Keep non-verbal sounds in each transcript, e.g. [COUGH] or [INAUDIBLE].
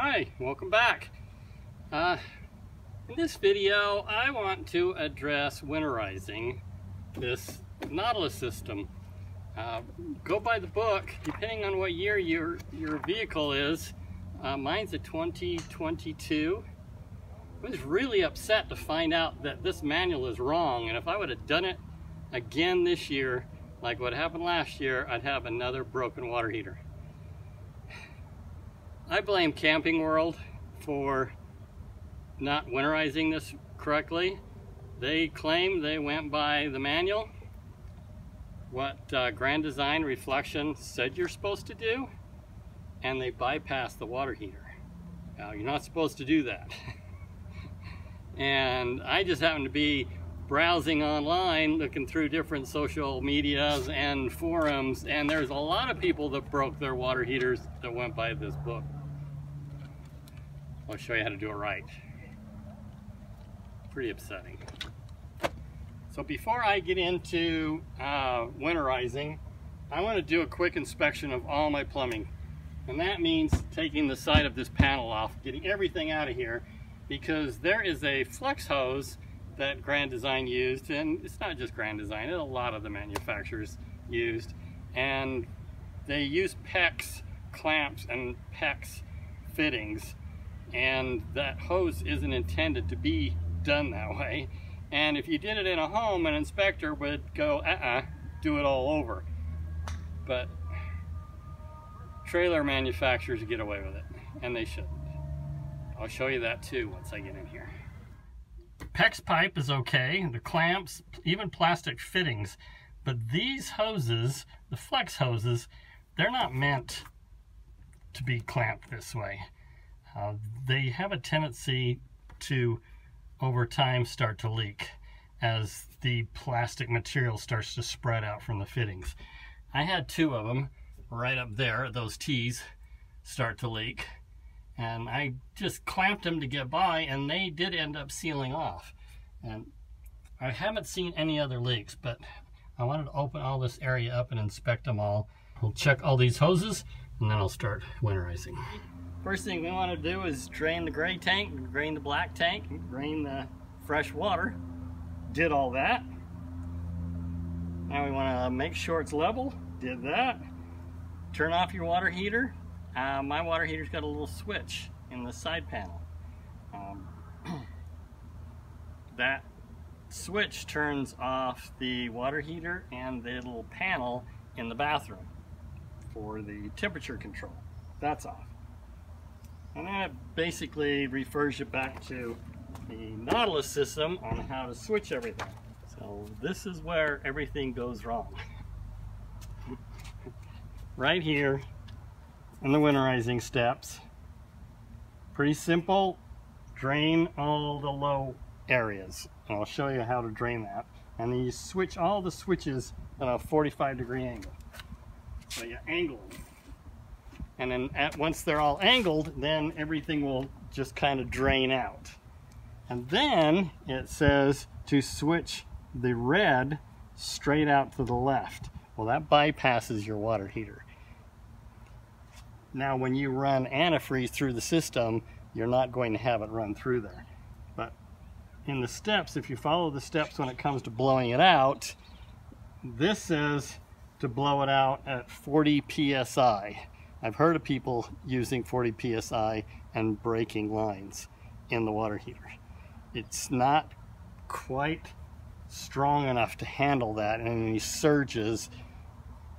Hi, welcome back. Uh, in this video, I want to address winterizing this Nautilus system. Uh, go by the book, depending on what year your, your vehicle is. Uh, mine's a 2022. I was really upset to find out that this manual is wrong, and if I would have done it again this year, like what happened last year, I'd have another broken water heater. I blame Camping World for not winterizing this correctly. They claim they went by the manual, what uh, Grand Design Reflection said you're supposed to do, and they bypassed the water heater. Now, you're not supposed to do that. [LAUGHS] and I just happened to be browsing online, looking through different social medias and forums, and there's a lot of people that broke their water heaters that went by this book. I'll show you how to do it right. Pretty upsetting. So before I get into uh, winterizing, I want to do a quick inspection of all my plumbing. And that means taking the side of this panel off, getting everything out of here, because there is a flex hose that Grand Design used, and it's not just Grand Design, a lot of the manufacturers used, and they use PEX clamps and PEX fittings and that hose isn't intended to be done that way. And if you did it in a home, an inspector would go, uh-uh, do it all over. But trailer manufacturers get away with it, and they shouldn't. I'll show you that too once I get in here. PEX pipe is okay, the clamps, even plastic fittings, but these hoses, the flex hoses, they're not meant to be clamped this way. Uh, they have a tendency to, over time, start to leak as the plastic material starts to spread out from the fittings. I had two of them right up there, those T's start to leak. And I just clamped them to get by and they did end up sealing off. And I haven't seen any other leaks, but I wanted to open all this area up and inspect them all. We'll check all these hoses and then I'll start winterizing. First thing we want to do is drain the gray tank, drain the black tank, drain the fresh water. Did all that. Now we want to make sure it's level. Did that. Turn off your water heater. Uh, my water heater's got a little switch in the side panel. Um, [CLEARS THROAT] that switch turns off the water heater and the little panel in the bathroom for the temperature control. That's off. And that basically refers you back to the Nautilus system on how to switch everything. So this is where everything goes wrong. [LAUGHS] right here in the winterizing steps. Pretty simple. Drain all the low areas. And I'll show you how to drain that. And then you switch all the switches at a 45 degree angle. So you angle them and then at, once they're all angled then everything will just kind of drain out. And then it says to switch the red straight out to the left. Well that bypasses your water heater. Now when you run antifreeze through the system you're not going to have it run through there. But in the steps if you follow the steps when it comes to blowing it out this says to blow it out at 40 psi I've heard of people using 40 psi and breaking lines in the water heater. It's not quite strong enough to handle that and any surges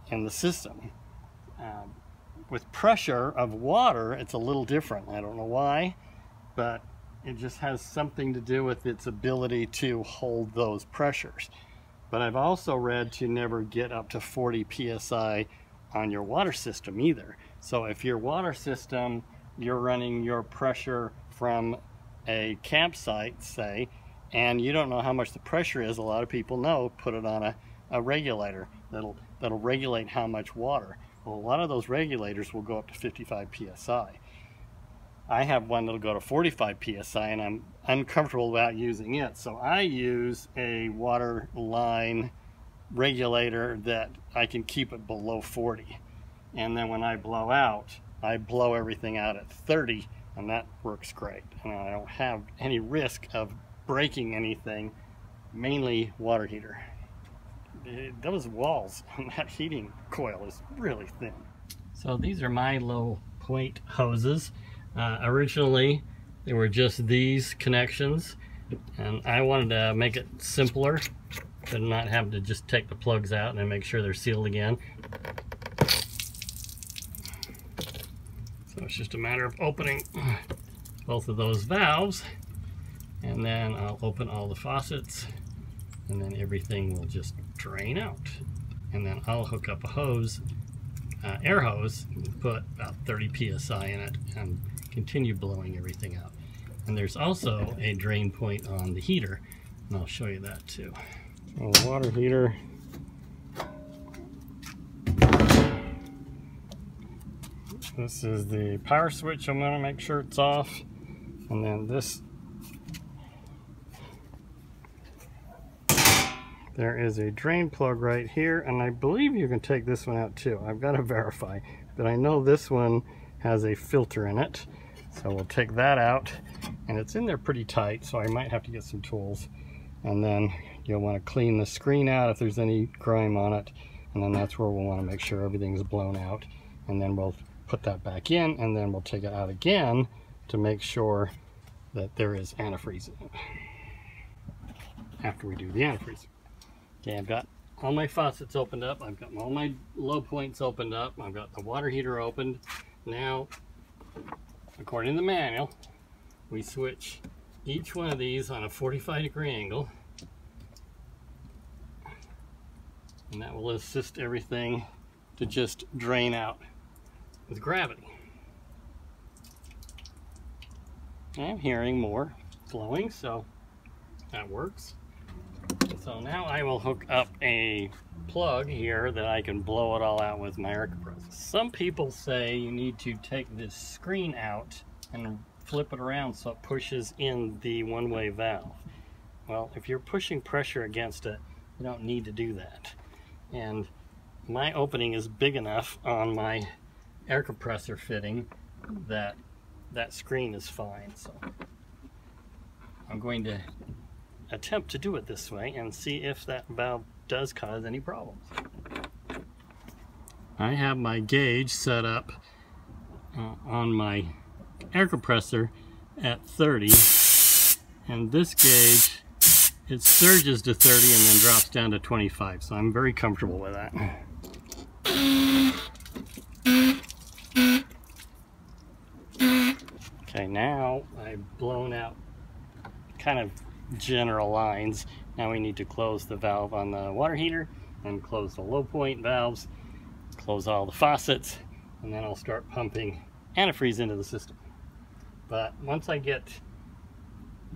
in the system. Um, with pressure of water, it's a little different. I don't know why, but it just has something to do with its ability to hold those pressures. But I've also read to never get up to 40 psi on your water system either. So if your water system, you're running your pressure from a campsite, say, and you don't know how much the pressure is, a lot of people know, put it on a, a regulator that'll, that'll regulate how much water. Well, a lot of those regulators will go up to 55 psi. I have one that'll go to 45 psi and I'm uncomfortable about using it. So I use a water line regulator that I can keep it below 40 and then when I blow out I blow everything out at 30 and that works great. And I don't have any risk of breaking anything, mainly water heater. those walls [LAUGHS] on that heating coil is really thin. So these are my low point hoses. Uh, originally, they were just these connections, and I wanted to make it simpler to not have to just take the plugs out and make sure they're sealed again. So it's just a matter of opening both of those valves and then I'll open all the faucets and then everything will just drain out. And then I'll hook up a hose, uh, air hose, put about 30 psi in it and continue blowing everything out. And there's also a drain point on the heater and I'll show you that too. So the water heater This is the power switch. I'm going to make sure it's off. And then this. There is a drain plug right here. And I believe you can take this one out too. I've got to [LAUGHS] verify. But I know this one has a filter in it. So we'll take that out. And it's in there pretty tight. So I might have to get some tools. And then you'll want to clean the screen out if there's any grime on it. And then that's where we'll want to make sure everything's blown out. And then we'll put that back in and then we'll take it out again to make sure that there is antifreeze in it after we do the antifreeze. Okay, I've got all my faucets opened up. I've got all my low points opened up. I've got the water heater opened. Now, according to the manual, we switch each one of these on a 45 degree angle. And that will assist everything to just drain out with gravity. I'm hearing more flowing, so that works. So now I will hook up a plug here that I can blow it all out with my air compressor. Some people say you need to take this screen out and flip it around so it pushes in the one-way valve. Well, if you're pushing pressure against it, you don't need to do that. And my opening is big enough on my air compressor fitting that that screen is fine. So I'm going to attempt to do it this way and see if that valve does cause any problems. I have my gauge set up uh, on my air compressor at 30 and this gauge it surges to 30 and then drops down to 25 so I'm very comfortable with that. Okay, now I've blown out kind of general lines. Now we need to close the valve on the water heater and close the low point valves, close all the faucets, and then I'll start pumping antifreeze into the system. But once I get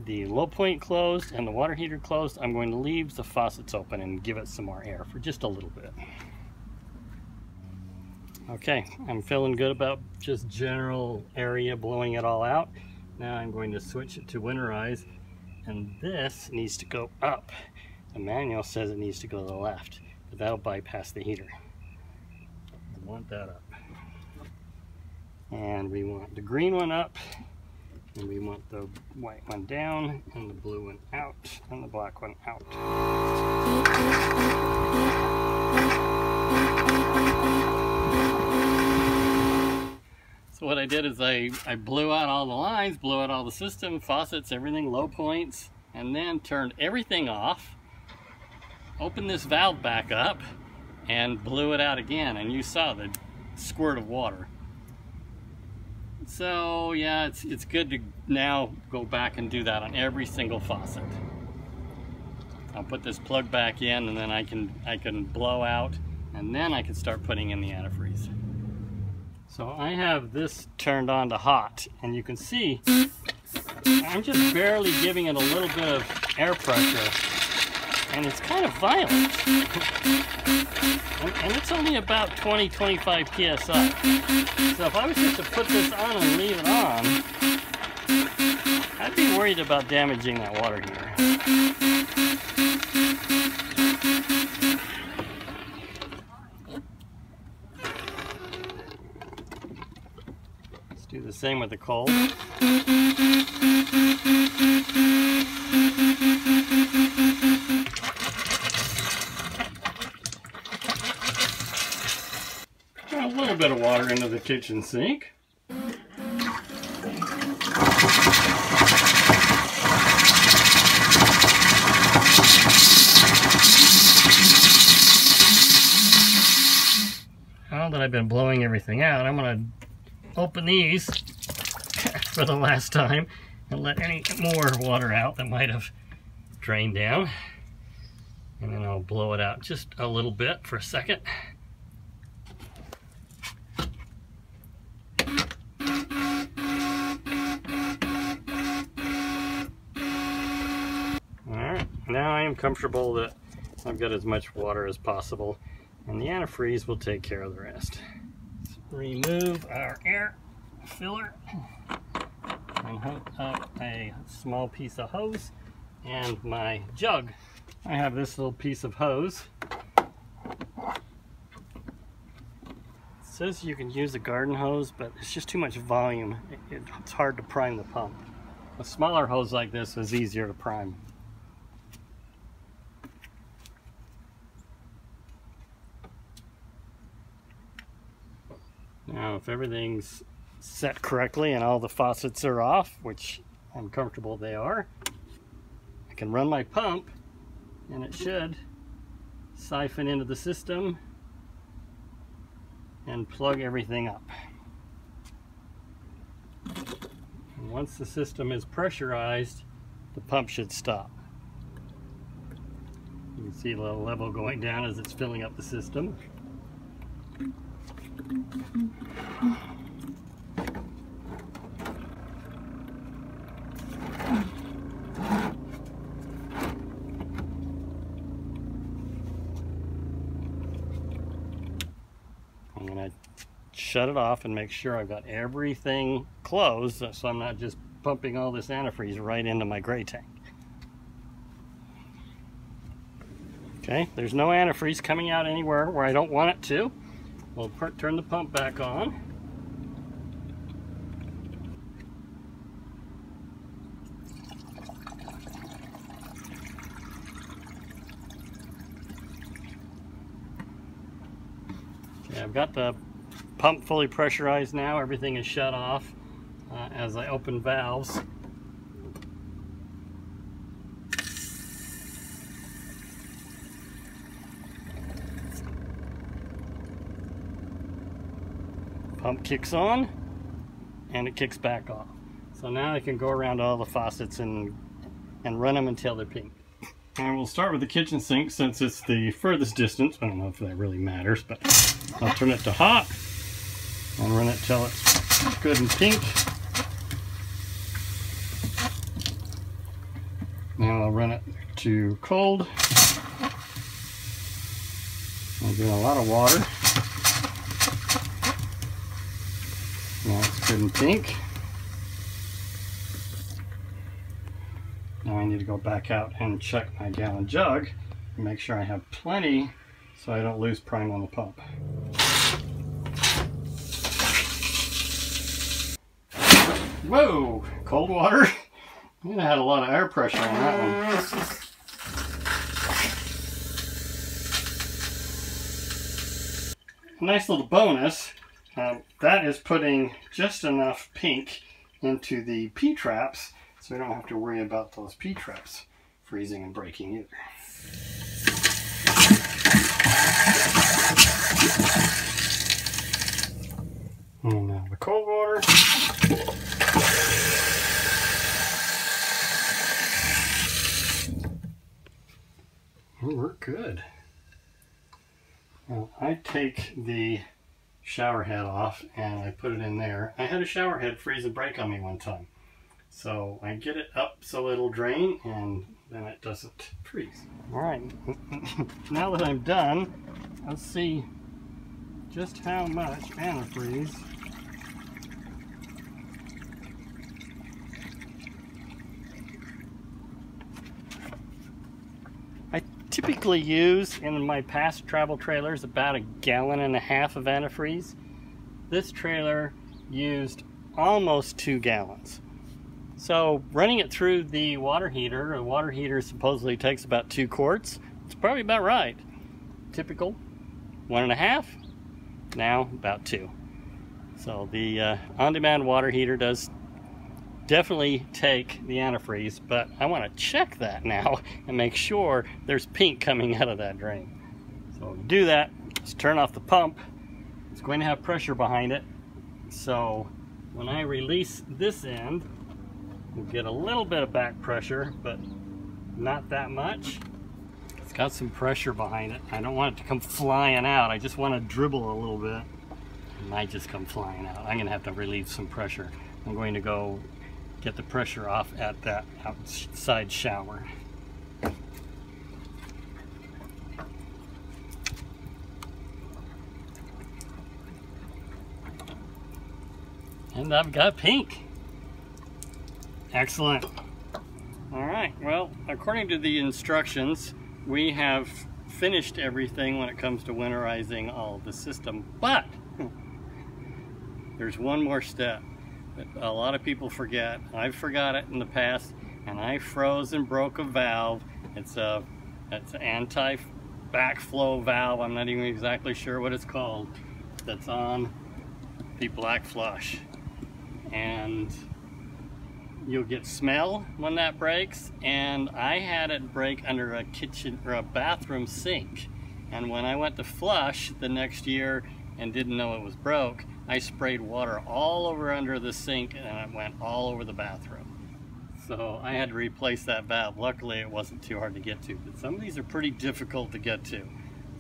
the low point closed and the water heater closed, I'm going to leave the faucets open and give it some more air for just a little bit. Okay, I'm feeling good about just general area blowing it all out. Now I'm going to switch it to winterize and this needs to go up. The manual says it needs to go to the left, but that'll bypass the heater. Want that up. And we want the green one up, and we want the white one down, and the blue one out, and the black one out. So what I did is I, I blew out all the lines, blew out all the system, faucets, everything, low points, and then turned everything off, opened this valve back up, and blew it out again. And you saw the squirt of water. So yeah, it's, it's good to now go back and do that on every single faucet. I'll put this plug back in and then I can, I can blow out and then I can start putting in the antifreeze. So I have this turned on to hot and you can see I'm just barely giving it a little bit of air pressure and it's kind of violent. and, and, it's only about 20-25 psi. So if I was just to put this on and leave it on, I'd be worried about damaging that water heater. Let's do the same with the cold. A little bit of water into the kitchen sink. Now that I've been blowing everything out, I'm going to open these [LAUGHS] for the last time and let any more water out that might have drained down. And then I'll blow it out just a little bit for a second. Now I am comfortable that I've got as much water as possible and the antifreeze will take care of the rest. Let's remove our air filler and hook up a small piece of hose and my jug. I have this little piece of hose. It says you can use a garden hose, but it's just too much volume. It, it's hard to prime the pump. A smaller hose like this is easier to prime. Now if everything's set correctly and all the faucets are off, which I'm comfortable they are, I can run my pump and it should siphon into the system and plug everything up. And once the system is pressurized, the pump should stop. You can see the level going down as it's filling up the system. I'm to shut it off and make sure I've got everything closed so I'm not just pumping all this antifreeze right into my gray tank. Okay, there's no antifreeze coming out anywhere where I don't want it to. We'll turn the pump back on. Okay, I've got the pump fully pressurized now. Everything is shut off uh, as I open valves. Pump kicks on and it kicks back off. So now I can go around all the faucets and, and run them until they're pink. And we'll start with the kitchen sink since it's the furthest distance. I don't know if that really matters, but I'll turn it to hot and run it till it's good and pink. Now I'll run it to cold. I'm doing a lot of water. And pink. Now I need to go back out and check my gallon jug and make sure I have plenty so I don't lose prime on the pump. Whoa, cold water. [LAUGHS] I had a lot of air pressure on that one. nice little bonus um, that is putting just enough pink into the P-traps so we don't have to worry about those P-traps freezing and breaking either. And now the cold water. we're good. Now I take the shower head off and I put it in there. I had a shower head freeze and break on me one time. So I get it up so it'll drain and then it doesn't freeze. All right, [LAUGHS] now that I'm done, let's see just how much antifreeze I typically use in my past travel trailers about a gallon and a half of antifreeze. This trailer used almost two gallons. So running it through the water heater, a water heater supposedly takes about two quarts. It's probably about right. Typical, one and a half, now about two. So the uh, on-demand water heater does definitely take the antifreeze, but I want to check that now [LAUGHS] and make sure there's pink coming out of that drain. So to do that, let's turn off the pump. It's going to have pressure behind it. So when I release this end, we'll get a little bit of back pressure, but not that much. It's got some pressure behind it. I don't want it to come flying out. I just want to dribble a little bit. It might just come flying out. I'm going to have to relieve some pressure. I'm going to go get the pressure off at that outside shower. And I've got pink. Excellent. All right, well, according to the instructions, we have finished everything when it comes to winterizing all the system, but [LAUGHS] there's one more step a lot of people forget. I've forgot it in the past, and I froze and broke a valve. It's a it's an anti-backflow valve. I'm not even exactly sure what it's called. That's on the black flush and you'll get smell when that breaks and I had it break under a kitchen or a bathroom sink and when I went to flush the next year and didn't know it was broke I sprayed water all over under the sink and it went all over the bathroom. So I had to replace that valve. Luckily it wasn't too hard to get to but some of these are pretty difficult to get to.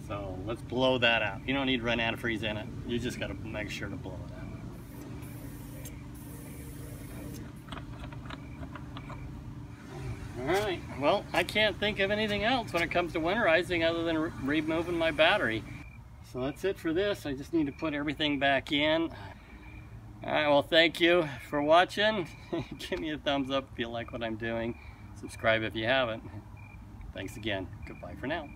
So let's blow that out. You don't need to run antifreeze in it. You just got to make sure to blow it out. All right, well, I can't think of anything else when it comes to winterizing other than re removing my battery. So that's it for this. I just need to put everything back in. All right, well, thank you for watching. [LAUGHS] Give me a thumbs up if you like what I'm doing. Subscribe if you haven't. Thanks again. Goodbye for now.